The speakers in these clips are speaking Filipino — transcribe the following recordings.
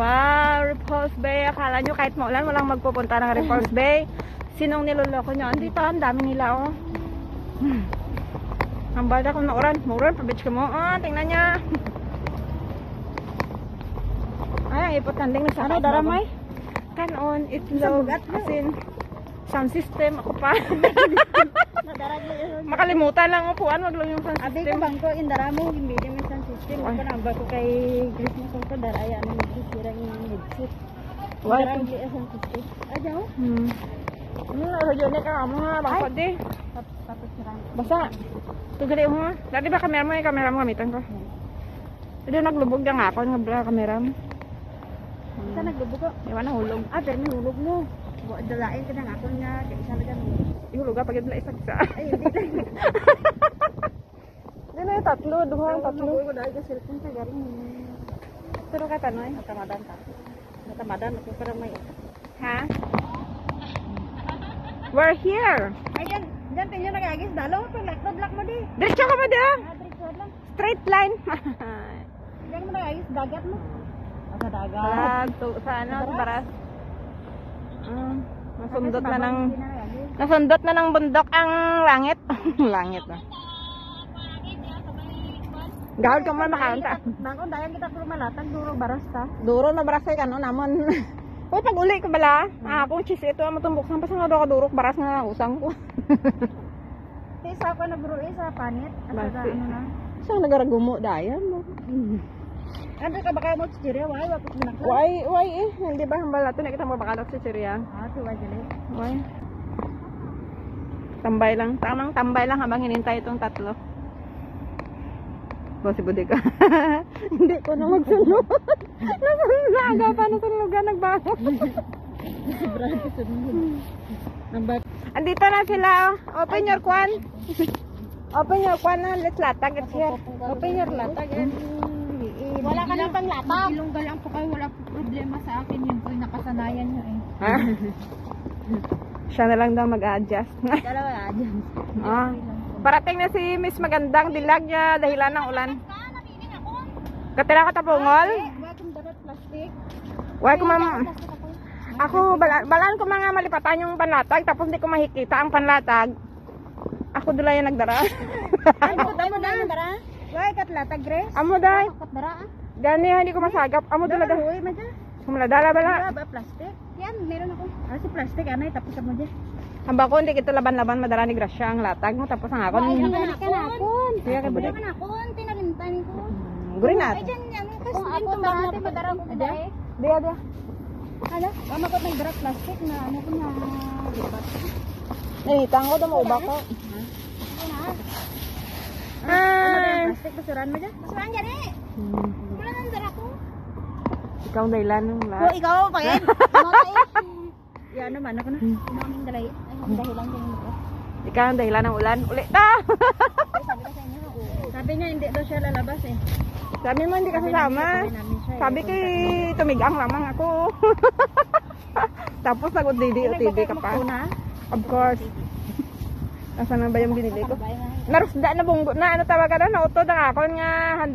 Wow, Repulse Bay. Akala nyo kahit maulan, walang magpupunta ng Repulse Bay. Sinong niloloko nyo? Andito, ang dami nila, oh. Hmm. Ang bada kong nauran. Mauran, pabitch ka mo. Ah, tingnan niya. Ay, ang ipot kanding na sa Ano, daramay? Kanon, itlog, mo. asin, sound system, ako pa. Makalimutan lang upuan, wag lang yung sound Abi ko system. bangko indara mo hindi mo san system Ay. ko namba ko kay Chris mo ko daraya ano nagsisira yung headset. Why? Darang di san system. Aja ho. Hmm. Ano na, radyo na ka mo ha, bangko di. Tapos sira. Basa. Tugali mo ha. Dati ba kamera mo, yung kamera mo gamitan ko. Hindi naglubog na nga ako, nga bra kamera mo. Sa nagbubuko. Iwan na hulog. Ah, pero nahulog mo. Wa dalain ka na ako nga kay isa na gan. Ihulog ka pag ito isag sa. Ay hindi na yung tatlo, duhang tatlo. ko dahil sa cellphone sa garing. Pero ka tanoy. Natamadan ta. Natamadan ako para may Ha? We're here. Ay gan, gan tinyo nagagis pa lakad block mo di. Diretso ka ba da? Adrik lang. Straight line. Gan mo nagagis dagat mo. Ah, Sa dagat. To, sa ano, sa baras. Ah, nasundot na ng nasundot na ng bundok ang langit. langit na. Gawad ka man makanta. Bangko dayan kita pero malatag duro baras ta. Duro na baras kay kano namon. Uy, pag uli ko bala, ah, akong cheese ito, ang matumbok sa pa nga daw ka durok baras nga usang ko. Ti sa ko na bro eh sa panit. At Basi. sa ano na. Saan nagaragumo dayan mo? Ano ka baka mo tsiri why wa pud nakla. Why, why eh, hindi ba hambal natin nakita mo sa Syria? Ah, tuwa jale. Why? Tambay lang, tamang tambay lang habang hinintay itong tatlo. Bo si Budika. hindi ko na magsunod. Nasunod pa na sunugan nagbago. Si Brad sunod. Andito na sila. oh. Open your kwan. Open your kwan na. Let's latag. Open your latag Wala ka nang panglatag. Ilonggal lang po kayo wala po problema sa akin yun po nakasanayan niyo eh. Ha? Siya na lang daw mag-adjust. Dalawa dyan. ah. Parating na si Miss Magandang Dilag niya dahilan ng ulan. Katira ka tapungol? Why ko mam... Ako, bala, balaan ko mga malipatan yung panlatag, tapos hindi ko makikita ang panlatag. Ako dula yung nagdara. Ay, ko tayo na dara. Why kat latag gres? Amo day. Kat dara. Gani hindi ko masagap. Amo dula da. Uy, madya. Kumuladala bala. Ba plastic? Yan, meron ako. Ah, si plastic anay tapos mo dyan. Ang bako hindi kita laban-laban madala ni Gracia ang latag mo tapos ang ako. Ay, ka nakon. Sige ka budak. tinalimtan ko. Guri na. Ay, dyan, ano, kasi din itong dati madara ko ba eh. Dia dia. Ano? Mama ko nagdara plastic na ano ko na lipat. Nahitang ko mo uba ko. Hi. Plastic basuran mo dyan? Basuran dyan eh. Wala nang dara ko. Ikaw ang dahilan ng Oh, lahat. ikaw pa yan. Yan naman ako na. Naming dalay. Ay, ang dahilan din mo. Ikaw ang dahilan ng ulan. Uli ta. Sabi ko sa inyo, sabi niya hindi daw siya lalabas eh. Sabi mo hindi ka sasama. Sabi eh. Kay tumigang lamang ako. Tapos nagod didi o TV ka pa. Of course. Asan na ba yung binili ko? Narusda na bunggo na ano tawag ka na utod ang ako nga ang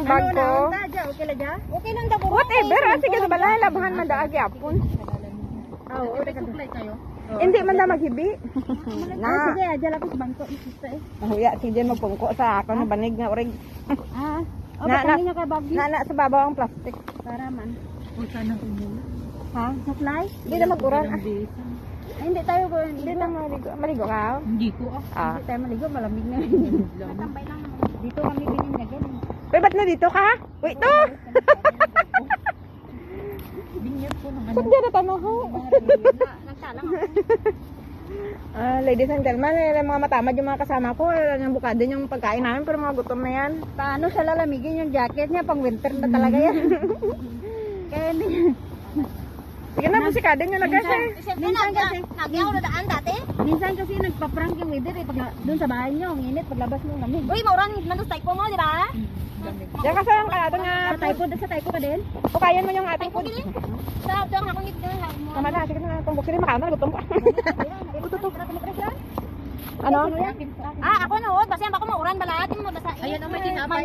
bag Ano ko. na, unta dyan? Okay lang dyan? Okay lang daw. Whatever, ah, sige na bala labahan man daag yapon. Oo, okay ka kayo. Hindi man da maghibi. Na. na. Sige, dyan lang po sa bangko. Isista eh. Nahuya si Jen magpungko sa ako na banig nga orig. Ah. O, Na- na, na- na. Na na sa babaw ang plastic. Para man. O, sana umulan. Ha? Supply? Hindi na maguran. Ah, Ay, hindi tayo ko. Hindi na maligo. Maligo ka? Hindi ko ah. Ah. Hindi tayo maligo, malamig na. Tambay lang. Dito kami bininyagan. Uy, ba't na dito ka? Wait to! Ba't dyan na tanaho? Nagsalang ako. Ah, ladies and gentlemen, eh, mga matamad yung mga kasama ko. Yung bukado yung pagkain namin, pero mga gutom na yan. Paano siya lalamigin yung jacket niya? Pang winter na talaga yan. Kaya hindi. Sige na, musikado nyo na kasi. Minsan kasi, Nagyaw na daan dati? minsan kasi nagpa-prank yung weather eh. Pag, doon sa bahay niyo, ang init. Paglabas mo, lamig. Uy, mauran, nandun type mo, di ba? Diyan ka sa kanato nga. Sa typo, sa typo ka din? Pukayan mo yung ating food. Sa doon ako ngit doon. Tama na, sige na. Kung buksin rin makana, gutom ka. Ito to. Ano? Ah, ako nood. Basta yan, baka mauran balat. Yung mabasa. Ayan, oh, may tinapay.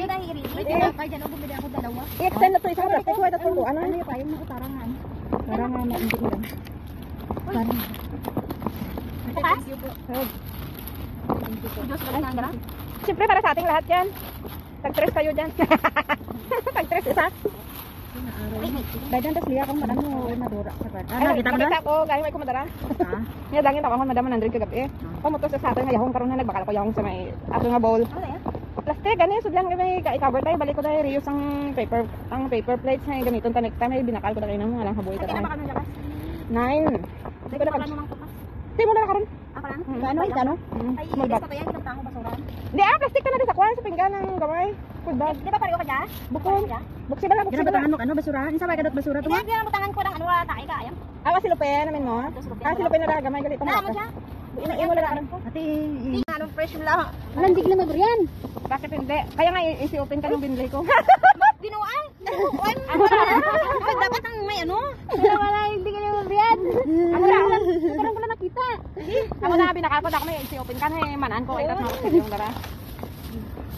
May tinapay dyan. Ako bumili ako dalawa. I-extend na to isang plastic. Huwag ito ano? Ano yung payong nakatarangan? Parang nga na hindi lang. Parang. Bukas? Ko. Siyempre para sa ating lahat yan. Tag-tres kayo dyan. Tag-tres isa. Dahil dyan, tas liya akong madam mo nadura. Ano, kita mo na? Ako, gaya may kumadara. Ha? Nga dangin ako madam nandrin kagabi. Pamutos sa atin nga yahong karon na nagbakal ko yahong sa may ato nga bowl. Ano yan? Plastic gani sudlan kami i-cover tayo balik ko tayo reuse ang paper ang paper plates na gamiton ta next time ay binakal ko na kayo ng alang haboy Ay, ta. kailan ba kami lakas? Nine. Hindi ko na Baka kan. naman tukas. Di mo na karon. Ako lang. Ano, ano? Ay, Small bag. yan. Kinagtahan ko basuran. Di ah, plastic ka na din sa kwan sa pinggan ng gamay. Food bag. Di ba pareho ka dyan? Bukon. Buksi ba na, buksi ba na? Ginabatangan mo ano basurahan? Isa ba kadot basura to? Hindi, hindi butangan ko ng ano, ah, tayo ka. Ayan. Awa si Lupe namin mo. Ah, si Lupe na lang gamay galit mo. Naamo siya. Ina-imo na lang. Ate, Anong fresh lang. nandig na magriyan. Bakit hindi? Kaya nga i-open ka ng binlay ko. Binuang. Binuang. Ano Dapat ang may ano. Wala, hindi ka na magriyan. Ako na. Parang ko na nakita. Ako na na ako may i-open ka na eh, manan ko ay tatma ko yung dara.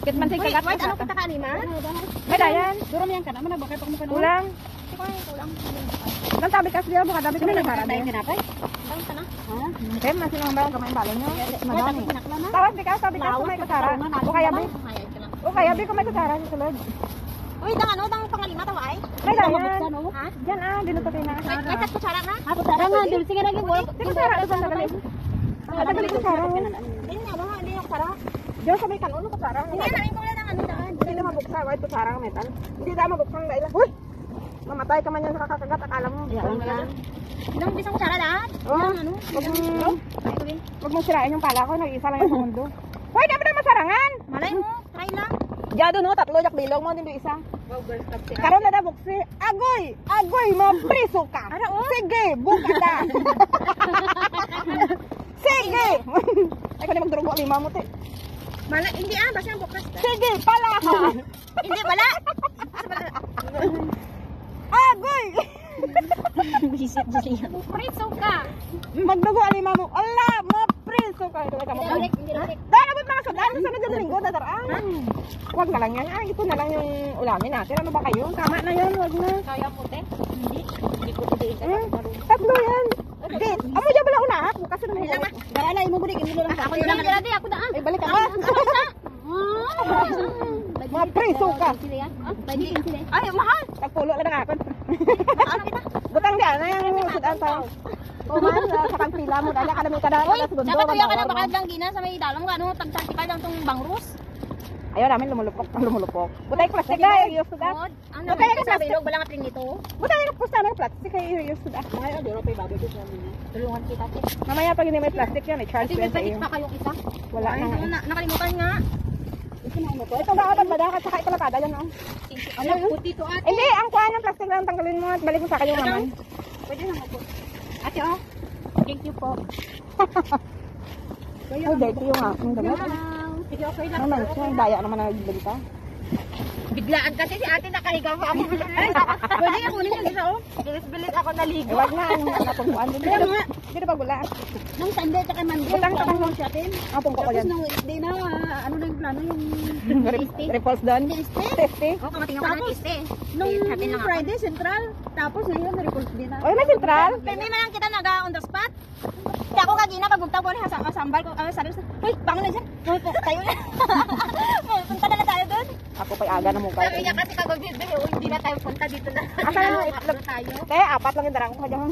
Kit man sig kagat wait, ano kita ka ni ma? May dayan. Duro mo yan ka naman, bakit ako mo ka Kulang. Kulang. Nang tabi kas dia buka tabi ko na para Tayo din. Kinapay? Kulang ka na. Okay, masin ang bang kamay balon nyo. Madami. Na. Ka, sabi ka kung may kasara. O kaya bi. Ka na. O kaya bi kung may kasara sa sulod. Uy, dang ano, dang pangalima tawa ay. May dayan. Mabuksan, oh. Ha? Diyan ah, dinuto tayo na. May tat kutsara na? Ako tara nga, dul sige lagi mo. Di kasara ko sa tagali. Sa tagali kasara. Hindi na, ano, hindi na kutsara. Diyan sa may kanuno kasara. Hindi na, namin ko lang ng ano daan. Hindi na mabuksa, white kasara ng metal. Hindi na mabuksa ng dailan. Uy! Mamatay ka man yan sa kakakagat, akala mo. Yan lang. Nang bisang kutsara daan. Oh, Yung ano? Wag mong, wag mong sirain yung pala ko, nag-isa lang yung sa mundo. Hoy, ba na masarangan? Malay mo, try lang. Doon, no, tatlo jak bilog mo, din isa. Karon na na buksi. Agoy! Agoy, mapriso ka! Sige, buka na! Sige! Ay, kung magdurugo, lima mo, te. Malay, hindi ah, basta yung bukas. Sige, pala ka! Hindi, wala. Agoy! Bisit siya. Pritso ka. Magdugo, lima mo. Ala, mapriso ka! Ito. Dahil abot mga sudan, sa sunod na linggo, dadaraan. Huwag na lang yan. Ah, ito na lang yung ulamin natin. Ano ba kayo? Tama na yan, huwag na. Kaya po, te. Hindi. Hindi ko hindi. Hmm, tatlo yan. Date. Amo dyan bala una, ha? Bukas na ah. Dala mo budik, hindi lang Ako na lang. Ako na ah. Ay, balik ka ba? Mga preso ka. Ay, mahal. Tagpulo lang na. Ano kita? Butang di na yung sudan sa. O man, sa pagpila mo, na may kada Uy, kada segundo. dapat tuya ka na magawar baka mo. lang gina sa may dalong ka, ano, tag-certify lang tong bangrus. Ayaw namin lumulupok. Lumulupok. Butay plastic ka, yung sudan. Ano Butay ka plastic. bilog, walang atring nito. Butay ka pusta ng plastic kayo yung sudan. Ngayon, duro pa ibabay ko sa. Tulungan kita. Mamaya pag hindi may plastic yan, i-charge ko yan sa iyo. pa kayong isa. Wala Ay, na. nga. Na, nakalimutan nga. Ito ba kapag badakat saka ikalapata yan, oh. Ano, puti to ate. Hindi, ang kuha ng plastic lang tanggalin mo at balik mo sa kayo naman. Pwede na po. Ate, oh. Thank you po. Oh, dirty yung aking damit. Sige, okay lang. Ano man, siya, daya naman nagbenta. Biglaan kasi si ate nakahiga pa ako. Ay, pwede nga kunin yung isa, oh. Bilis-bilis ako Eh, naligo. wag na, anong natungkuan din. Dito, dito pa gula. Nung Sunday, tsaka Monday, Butang, ako butang. sa atin. Ang pungko ko Tapos yan. nung Wednesday na, ah, ano na yung plano, yung Re- Repulse doon. Safety. Oh, kamating ako ng Tapos, kiste. nung. Friday, Central. Tapos ngayon, na-repulse din na. Oy, may sentral. Pero may man kita naga on the spot. Kaya ako kagina pag bugtaw ko sa sambal ko, ah, sabi ko, "Uy, bangon na diyan." Uy, po, tayo na. Punta na na tayo doon. Ako pa'y aga na mo Sabi niya kasi uy, hindi na tayo punta dito na. Asa na yung itlog? tayo. Kaya apat lang yung darang ko dyan.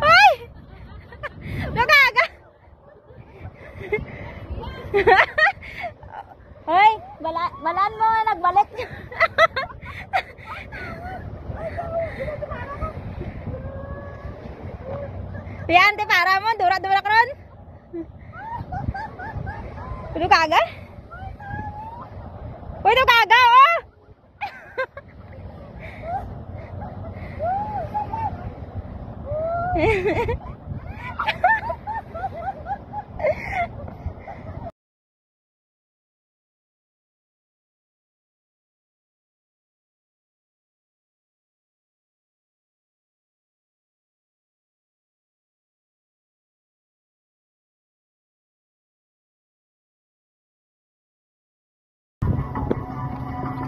Ay! Nagaga! Hoy, bala balaan mo nagbalik. Yan, te para mo, dura-dura kaga? Uy, tulo kaga, oh!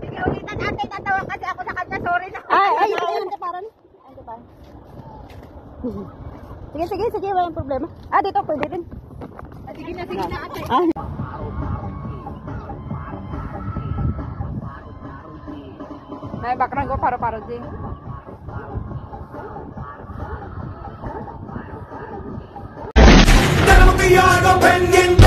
Sige, ulitan ate, tatawa kasi ako sa kanya. Sorry na. Ay, ay, ay. Ayun, kaparan. Ayun, kaparan. Sige, sige, sige, walang problema. Ah, dito, pwede din. Sige na, sige na ate. May background ko paro-paro din. a